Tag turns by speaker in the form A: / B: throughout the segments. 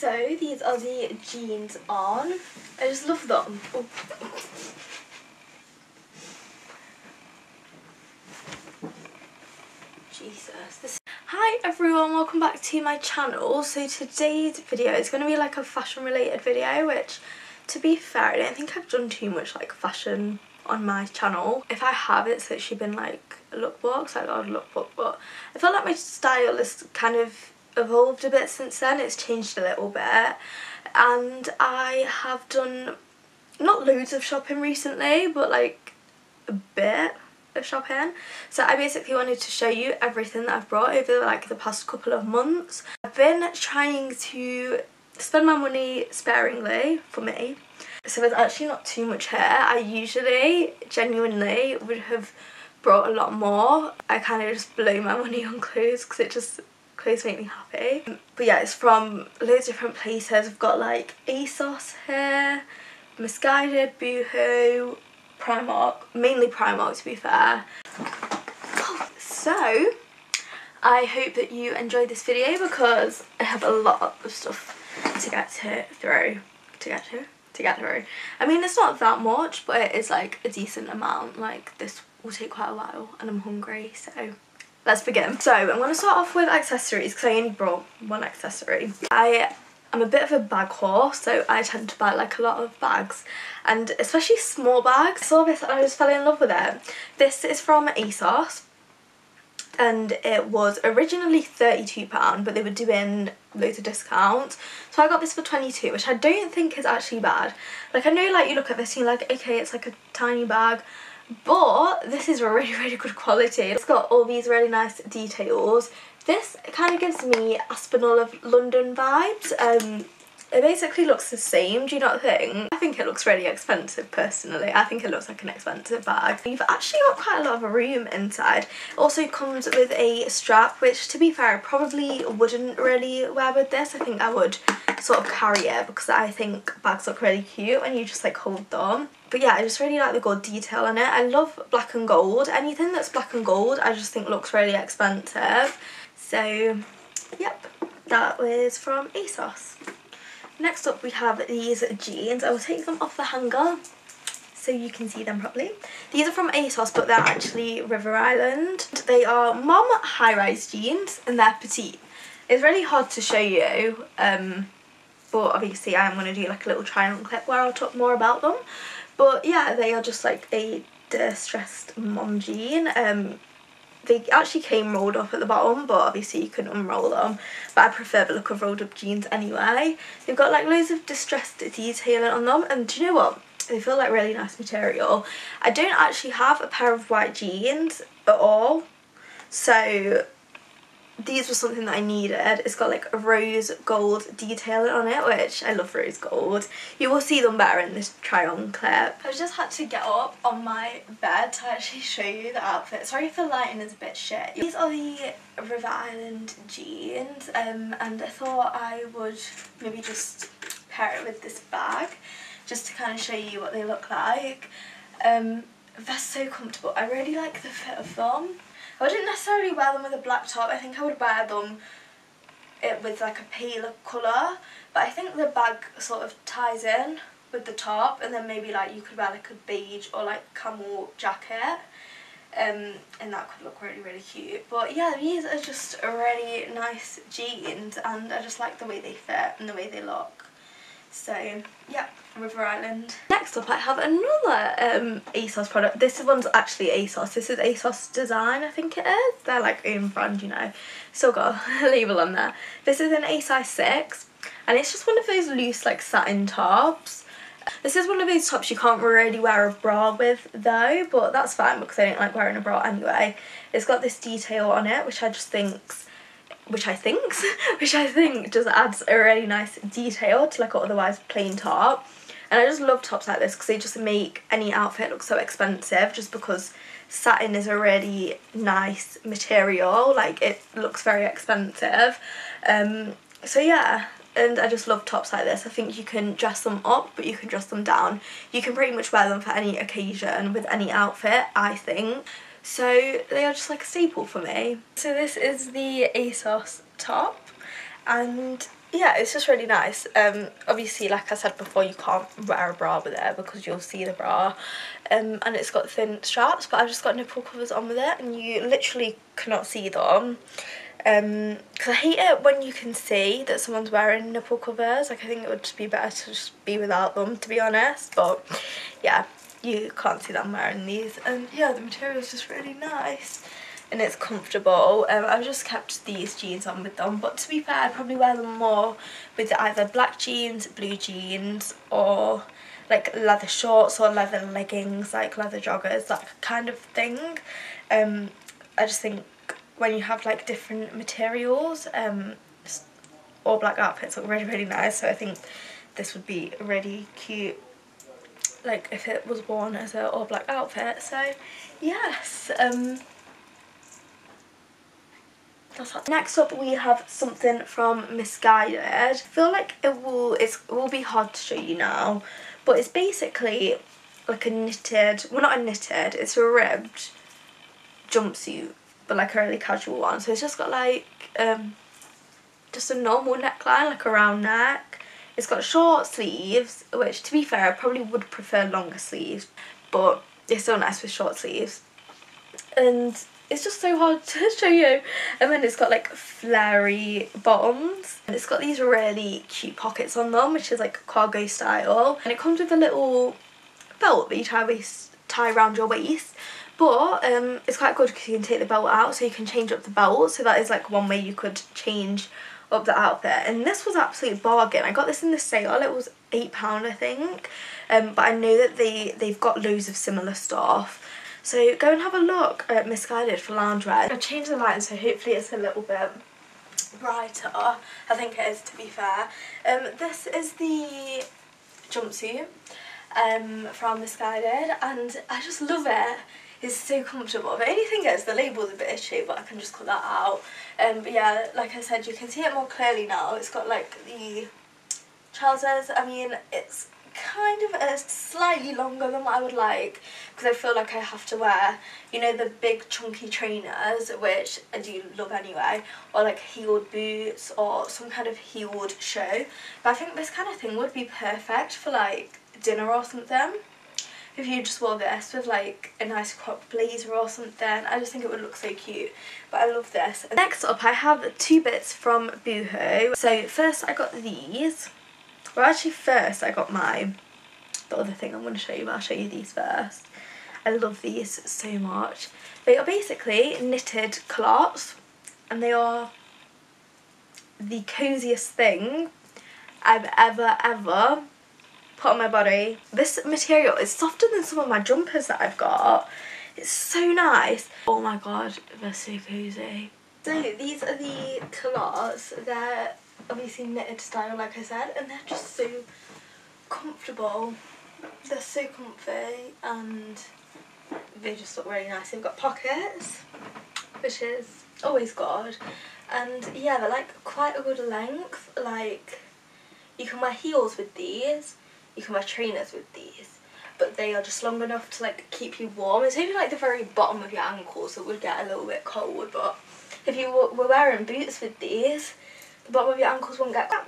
A: So these are the jeans on. I just love them. Oh. Jesus. This Hi everyone, welcome back to my channel. So today's video is going to be like a fashion related video which to be fair I don't think I've done too much like fashion on my channel. If I have it's literally been like lookbooks, like odd lookbook but I feel like my style is kind of evolved a bit since then, it's changed a little bit and I have done not loads of shopping recently but like a bit of shopping so I basically wanted to show you everything that I've brought over like the past couple of months. I've been trying to spend my money sparingly for me so there's actually not too much here. I usually genuinely would have brought a lot more. I kind of just blow my money on clothes because it just clothes make me happy. But yeah, it's from loads of different places. I've got like ASOS here, Missguided, Boohoo, Primark, mainly Primark to be fair. So, I hope that you enjoyed this video because I have a lot of stuff to get to through, to get to, to get through. I mean, it's not that much, but it is like a decent amount. Like this will take quite a while and I'm hungry, so let's begin. So I'm going to start off with accessories because I only brought one accessory. I am a bit of a bag whore so I tend to buy like a lot of bags and especially small bags. I saw this and I just fell in love with it. This is from ASOS and it was originally £32 but they were doing loads of discounts so I got this for 22 which I don't think is actually bad like I know like you look at this and you're like okay it's like a tiny bag but this is really really good quality it's got all these really nice details this kind of gives me Aspinal of London vibes um it basically looks the same, do you not think? I think it looks really expensive personally. I think it looks like an expensive bag. You've actually got quite a lot of room inside. It also comes with a strap, which to be fair, I probably wouldn't really wear with this. I think I would sort of carry it because I think bags look really cute when you just like hold them. But yeah, I just really like the gold detail on it. I love black and gold. Anything that's black and gold I just think looks really expensive. So, yep, that was from ASOS. Next up we have these jeans. I will take them off the hanger so you can see them properly. These are from ASOS but they're actually River Island. They are mom high-rise jeans and they're petite. It's really hard to show you um, but obviously I am going to do like a little try on clip where I'll talk more about them. But yeah, they are just like a distressed mom jean. Um, they actually came rolled up at the bottom but obviously you can unroll them but I prefer the look of rolled up jeans anyway. They've got like loads of distressed detailing on them and do you know what? They feel like really nice material. I don't actually have a pair of white jeans at all so these were something that I needed. It's got like a rose gold detailing on it, which I love rose gold. You will see them better in this try on clip. I've just had to get up on my bed to actually show you the outfit. Sorry if the lighting is a bit shit. These are the River Island jeans um, and I thought I would maybe just pair it with this bag just to kind of show you what they look like. Um, they're so comfortable. I really like the fit of them. I wouldn't necessarily wear them with a black top. I think I would wear them it with like a paler colour. But I think the bag sort of ties in with the top and then maybe like you could wear like a beige or like camel jacket. Um, and that could look really really cute but yeah these are just really nice jeans and I just like the way they fit and the way they look so yeah River Island. Next up I have another um, ASOS product. This one's actually ASOS. This is ASOS Design I think it is. They're like own brand you know. Still got a label on there. This is an A size 6 and it's just one of those loose like satin tops. This is one of those tops you can't really wear a bra with though but that's fine because I don't like wearing a bra anyway. It's got this detail on it which I just think's which I think, which I think just adds a really nice detail to like an otherwise plain top. And I just love tops like this because they just make any outfit look so expensive just because satin is a really nice material. Like it looks very expensive. Um, so yeah, and I just love tops like this. I think you can dress them up but you can dress them down. You can pretty much wear them for any occasion with any outfit, I think. So they are just like a staple for me. So this is the ASOS top and yeah, it's just really nice. Um, obviously, like I said before, you can't wear a bra with it because you'll see the bra. Um, and it's got thin straps, but I've just got nipple covers on with it, and you literally cannot see them. Um, because I hate it when you can see that someone's wearing nipple covers. Like, I think it would just be better to just be without them, to be honest. But, yeah, you can't see that I'm wearing these. And, yeah, the material is just really nice and it's comfortable. Um, I've just kept these jeans on with them, but to be fair, I'd probably wear them more with either black jeans, blue jeans, or like leather shorts or leather leggings, like leather joggers, that kind of thing. Um, I just think when you have like different materials, um, all black outfits look really, really nice. So I think this would be really cute like if it was worn as an all black outfit so yes um Next up we have something from Missguided. I feel like it will it will be hard to show you now, but it's basically like a knitted, well not a knitted, it's a ribbed jumpsuit, but like a really casual one. So it's just got like um just a normal neckline, like a round neck. It's got short sleeves, which to be fair I probably would prefer longer sleeves, but it's still nice with short sleeves. And it's just so hard to show you. And then it's got like flary bottoms. And it's got these really cute pockets on them, which is like cargo style. And it comes with a little belt that you tie, waist, tie around your waist. But um, it's quite good because you can take the belt out so you can change up the belt. So that is like one way you could change up the outfit. And this was absolute bargain. I got this in the sale. It was £8 I think. Um, but I know that they, they've got loads of similar stuff. So go and have a look at Missguided for loungewear. I've changed the lighting so hopefully it's a little bit brighter. I think it is to be fair. Um, this is the jumpsuit um, from Missguided and I just love it. It's so comfortable. The anything thing is the label's a bit itchy but I can just cut that out. Um, but yeah, like I said, you can see it more clearly now. It's got like the trousers. I mean, it's kind of slightly longer than what I would like because I feel like I have to wear, you know, the big chunky trainers, which I do love anyway, or like heeled boots or some kind of heeled shoe. But I think this kind of thing would be perfect for like dinner or something. If you just wore this with like a nice crop blazer or something, I just think it would look so cute. But I love this. Next up I have two bits from Boohoo. So first I got these. Well actually first I got my, the other thing I'm going to show you, but I'll show you these first. I love these so much. They are basically knitted culottes and they are the coziest thing I've ever ever put on my body. This material is softer than some of my jumpers that I've got. It's so nice. Oh my god, they're so cozy. So these are the culottes. They're obviously knitted style like I said and they're just so comfortable they're so comfy and they just look really nice they've got pockets which is always good and yeah they're like quite a good length like you can wear heels with these you can wear trainers with these but they are just long enough to like keep you warm it's only like the very bottom of your ankles that would get a little bit cold but if you were wearing boots with these the bottom of your ankles won't get wet.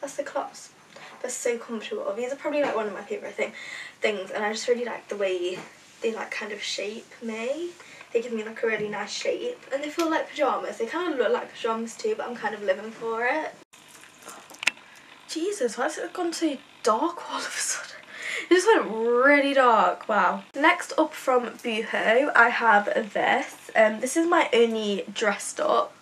A: That's the clasp. They're so comfortable. These are probably like one of my favourite thing, things and I just really like the way they like kind of shape me. They give me like a really nice shape and they feel like pyjamas. They kind of look like pyjamas too but I'm kind of living for it. Jesus, why has it gone so dark all of a sudden? It just went really dark, wow. Next up from Boohoo, I have this. Um, this is my only dressed up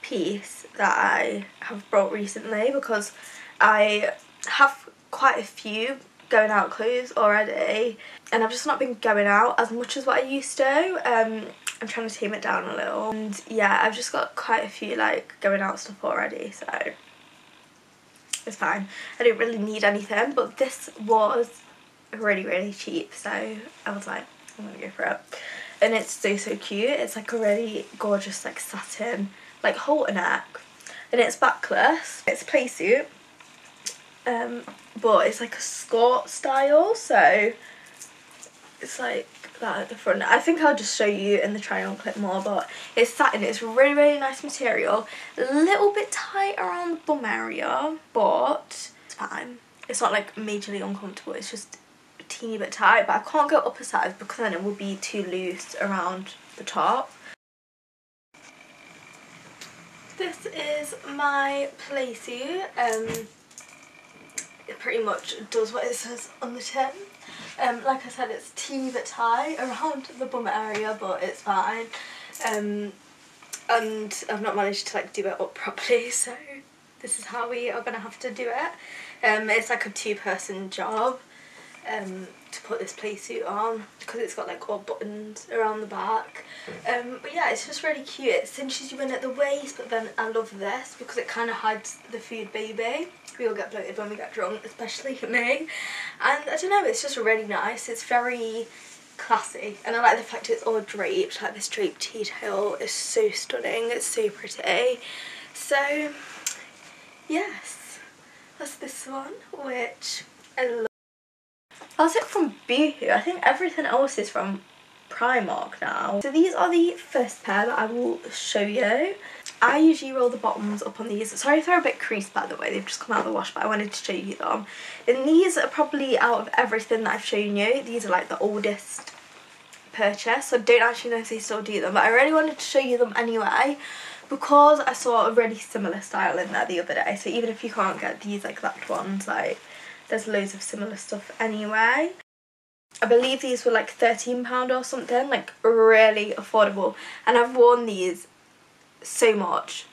A: piece that I have brought recently because I have quite a few going out clothes already and I've just not been going out as much as what I used to. Um, I'm trying to tame it down a little and yeah I've just got quite a few like going out stuff already so it's fine. I don't really need anything but this was really really cheap so I was like I'm gonna go for it and it's so so cute it's like a really gorgeous like satin like halter neck and it's backless. It's a play suit um, but it's like a skirt style so it's like that at the front. I think I'll just show you in the try on clip more but it's satin, it's really really nice material. A little bit tight around the bum area but it's fine. It's not like majorly uncomfortable, it's just a teeny bit tight but I can't go up a size because then it will be too loose around the top. This is my play suit. Um, it pretty much does what it says on the tin. Um, like I said, it's teeny bit tight around the bum area, but it's fine. Um, and I've not managed to like do it up properly, so this is how we are going to have to do it. Um, it's like a two-person job um, to put this play suit on because it's got like all buttons around the back. Um, but yeah, it's just really cute. It cinches you in at the waist, but then I love this because it kind of hides the food baby. We all get bloated when we get drunk, especially me. And I don't know, it's just really nice. It's very classy and I like the fact it's all draped, like this draped detail is so stunning, it's so pretty. So yes, that's this one which I love. That's it from Boohoo. I think everything else is from Primark now. So these are the first pair that I will show you. I usually roll the bottoms up on these. Sorry if they're a bit creased by the way, they've just come out of the wash but I wanted to show you them. And these are probably out of everything that I've shown you, these are like the oldest purchase. So I don't actually know if they still do them but I really wanted to show you them anyway because I saw a really similar style in there the other day. So even if you can't get these like exact ones, like there's loads of similar stuff anyway. I believe these were like £13 or something, like really affordable. And I've worn these so much,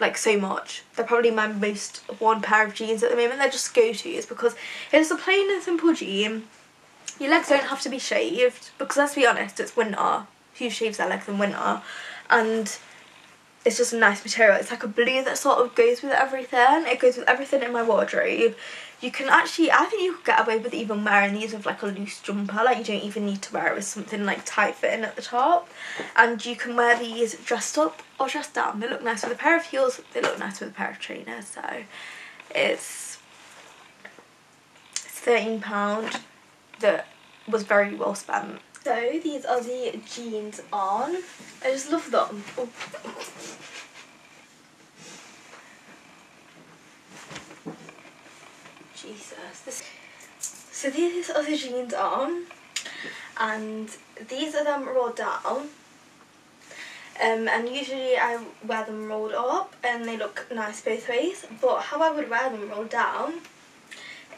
A: like so much. They're probably my most worn pair of jeans at the moment. They're just go-tos because it's a plain and simple jean. Your legs don't have to be shaved because let's be honest, it's winter. Who shaves their legs in winter? And it's just a nice material. It's like a blue that sort of goes with everything. It goes with everything in my wardrobe. You can actually, I think you could get away with even wearing these with like a loose jumper. Like you don't even need to wear it with something like tight fitting at the top. And you can wear these dressed up or dressed down. They look nice with a pair of heels. They look nice with a pair of trainers. So it's, it's £13 that was very well spent. So these are the jeans on. I just love them. Oh. Jesus. This... So these are the jeans on and these are them rolled down. Um, and usually I wear them rolled up and they look nice both ways but how I would wear them rolled down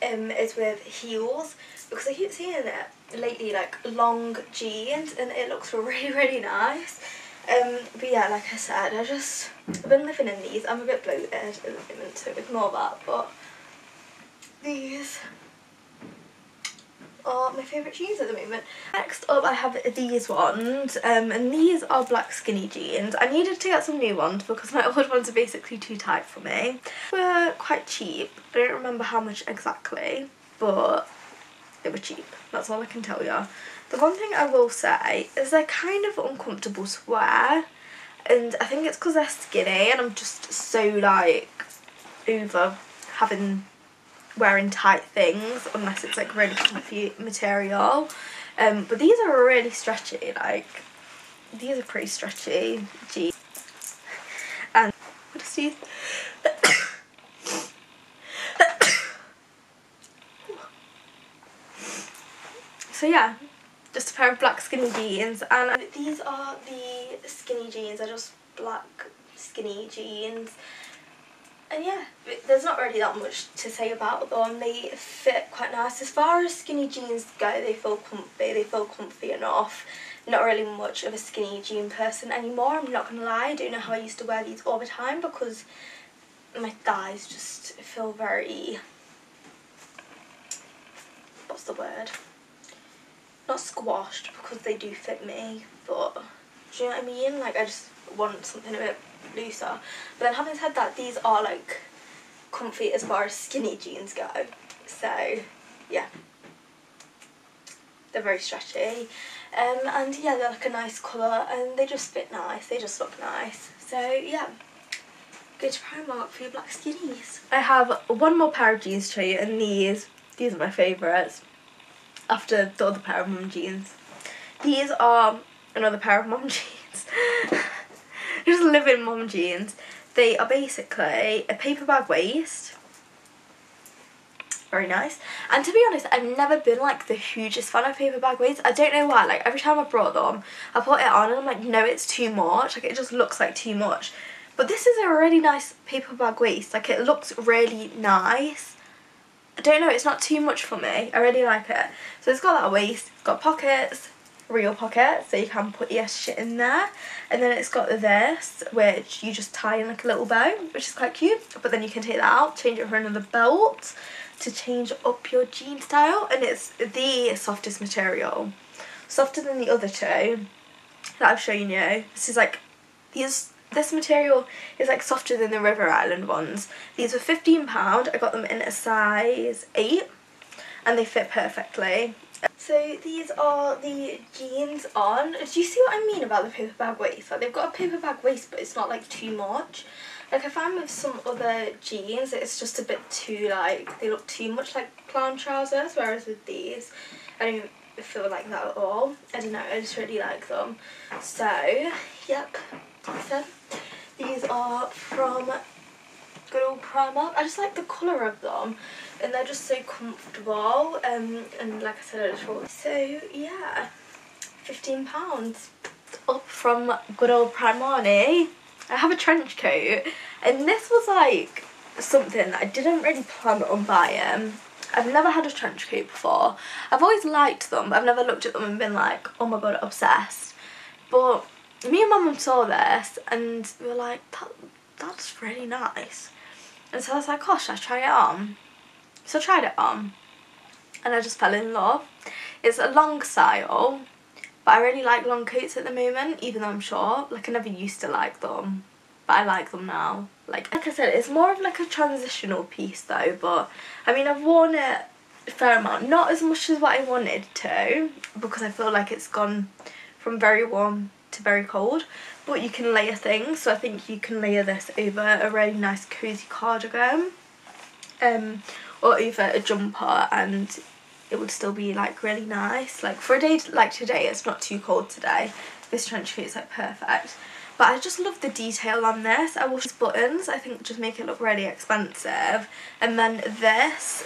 A: um, is with heels because I keep seeing it lately like long jeans and it looks really really nice um but yeah like I said I just I've been living in these I'm a bit bloated at the moment so ignore that but these are my favourite jeans at the moment. Next up I have these ones um, and these are black skinny jeans. I needed to get some new ones because my old ones are basically too tight for me. They were quite cheap. I don't remember how much exactly but they were cheap. That's all I can tell you. The one thing I will say is they're kind of uncomfortable to wear and I think it's because they're skinny and I'm just so like over having wearing tight things unless it's like really comfy material. Um, but these are really stretchy like these are pretty stretchy jeans. And what is these so yeah just a pair of black skinny jeans and these are the skinny jeans they're just black skinny jeans and yeah there's not really that much to say about them they fit quite nice. As far as skinny jeans go they feel comfy they feel comfy enough. Not really much of a skinny jean person anymore I'm not gonna lie. I don't know how I used to wear these all the time because my thighs just feel very what's the word? Not squashed because they do fit me but do you know what I mean? Like I just want something a bit looser. But then having said that these are like comfy as far as skinny jeans go. So yeah. They're very stretchy. Um, and yeah they're like a nice colour and they just fit nice. They just look nice. So yeah. Go to Primark for your black skinnies. I have one more pair of jeans to show you and these these are my favourites. After the other pair of mum jeans. These are another pair of mum jeans. Just living mom jeans. They are basically a paper bag waist. Very nice. And to be honest, I've never been like the hugest fan of paper bag waists. I don't know why. Like every time I brought them, I put it on and I'm like, no, it's too much. Like it just looks like too much. But this is a really nice paper bag waist. Like it looks really nice. I don't know, it's not too much for me. I really like it. So it's got that waist, it's got pockets, real pocket so you can put your shit in there. And then it's got this, which you just tie in like a little bow, which is quite cute. But then you can take that out, change it for another belt to change up your jean style. And it's the softest material. Softer than the other two that I've shown you. This is like, these this material is like softer than the River Island ones. These were £15. I got them in a size 8 and they fit perfectly. So these are the jeans on. Do you see what I mean about the paper bag waist? Like they've got a paper bag waist but it's not like too much. Like I find with some other jeans it's just a bit too like, they look too much like clown trousers whereas with these I don't feel like that at all. I don't know, I just really like them. So, yep, these are from good old Primark. I just like the colour of them and they're just so comfortable um, and like I said I just thought so yeah £15 up from good old Primani I have a trench coat and this was like something that I didn't really plan on buying I've never had a trench coat before I've always liked them but I've never looked at them and been like oh my god obsessed but me and my mum saw this and we were like, that, that's really nice. And so I was like, gosh, I try it on. So I tried it on and I just fell in love. It's a long style, but I really like long coats at the moment, even though I'm short. Like I never used to like them, but I like them now. Like, like I said, it's more of like a transitional piece though, but I mean, I've worn it a fair amount. Not as much as what I wanted to, because I feel like it's gone from very warm to very cold but you can layer things. So I think you can layer this over a really nice cozy cardigan um, or over a jumper and it would still be like really nice. Like for a day like today it's not too cold today. This trench coat is like perfect. But I just love the detail on this. I will these buttons I think just make it look really expensive and then this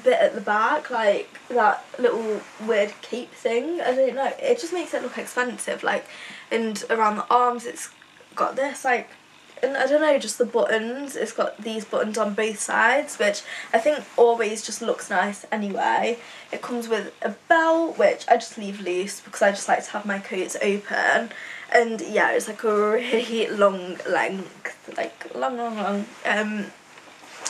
A: bit at the back, like that little weird cape thing. I don't know. It just makes it look expensive. Like, and around the arms, it's got this like, and I don't know, just the buttons. It's got these buttons on both sides, which I think always just looks nice anyway. It comes with a belt, which I just leave loose because I just like to have my coats open. And yeah, it's like a really long length, like long, long, long. Um,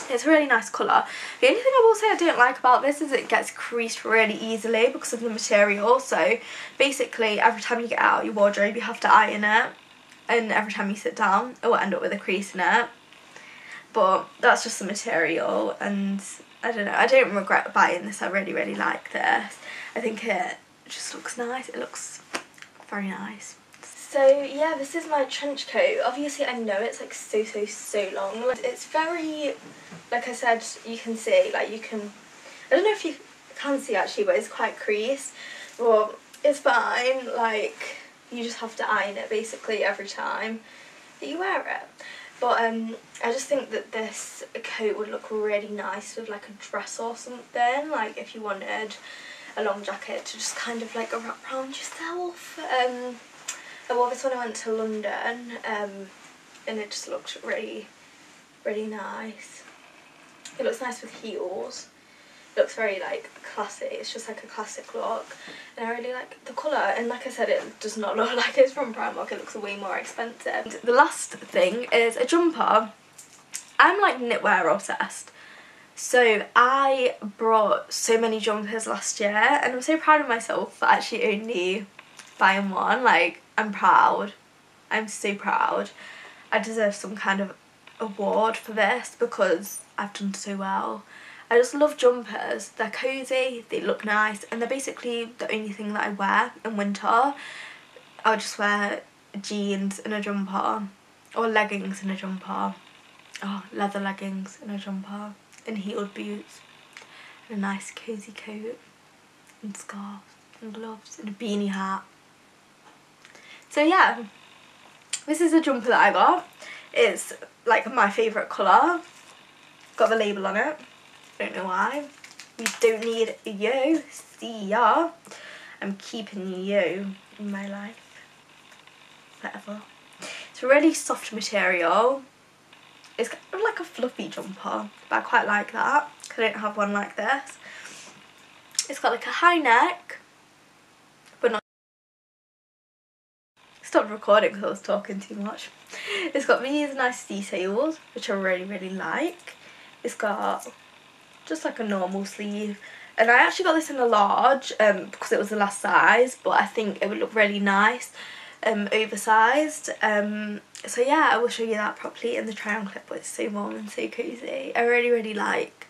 A: it's a really nice colour. The only thing I will say I don't like about this is it gets creased really easily because of the material. So basically every time you get out your wardrobe you have to iron it and every time you sit down it will end up with a crease in it. But that's just the material and I don't know, I don't regret buying this. I really, really like this. I think it just looks nice. It looks very nice. So yeah, this is my trench coat. Obviously I know it's like so, so, so long. Like, it's very, like I said, you can see, like you can, I don't know if you can see actually, but it's quite creased. Well, it's fine, like you just have to iron it basically every time that you wear it. But um, I just think that this coat would look really nice with like a dress or something, like if you wanted a long jacket to just kind of like wrap around yourself. Um, I wore this when I went to London um, and it just looked really, really nice. It looks nice with heels. It looks very like classy, it's just like a classic look and I really like the colour and like I said it does not look like it's from Primark, it looks way more expensive. And the last thing is a jumper. I'm like knitwear obsessed. So I brought so many jumpers last year and I'm so proud of myself for actually only buying one. Like I'm proud. I'm so proud. I deserve some kind of award for this because I've done so well. I just love jumpers. They're cosy, they look nice, and they're basically the only thing that I wear in winter. I'll just wear jeans and a jumper, or leggings and a jumper, oh, leather leggings and a jumper, and heeled boots, and a nice cosy coat. and scarf, and gloves and a beanie hat. So yeah, this is a jumper that I got. It's like my favourite colour. Got the label on it. Don't know why. We don't need you. See ya. I'm keeping you in my life. Whatever. It's a really soft material. It's kind of like a fluffy jumper, but I quite like that. I don't have one like this. It's got like a high neck, Stopped recording because I was talking too much. It's got these nice details, which I really, really like. It's got just like a normal sleeve. And I actually got this in a large um, because it was the last size, but I think it would look really nice um, oversized. Um, so yeah, I will show you that properly in the try on clip, but it's so warm and so cozy. I really, really like